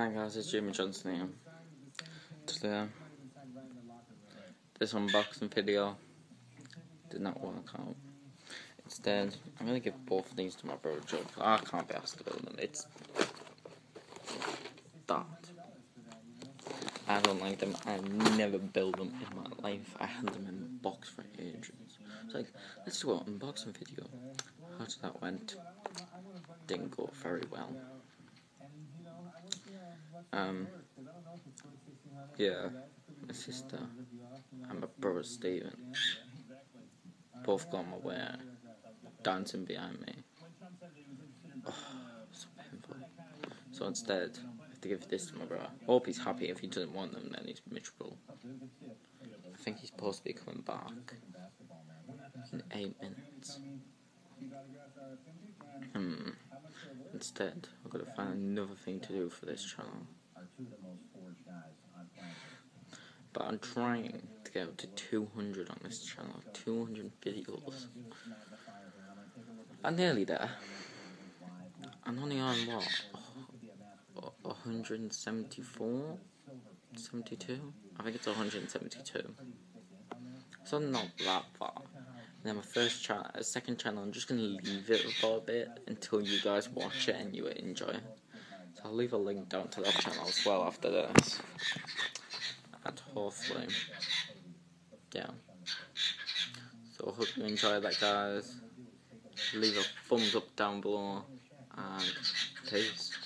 Hi guys, it's Jimmy Johnson here. Today, this unboxing video did not work out. Instead, I'm gonna give both these to my brother Joe. I can't be asked to build them. It's that. I don't like them. I never build them in my life. I had them in a box for ages. It's like, let's do an unboxing video. How that went? Didn't go very well. Um, yeah, my sister and my brother Steven both gone my way, dancing behind me. Oh, so painful. So instead, I have to give this to my brother. Hope he's happy. If he doesn't want them, then he's miserable. I think he's supposed to be coming back in eight minutes. Hmm. Instead, I've got to find another thing to do for this channel. But I'm trying to get up to 200 on this channel. 200 videos. I'm nearly there. I'm only on what? 174? 72? I think it's 172. So not that far. Then my first channel, uh, second channel, I'm just gonna leave it for a bit until you guys watch it and you enjoy it. So I'll leave a link down to that channel as well after this and hopefully, yeah. So I hope you enjoy that, guys. Leave a thumbs up down below, and peace.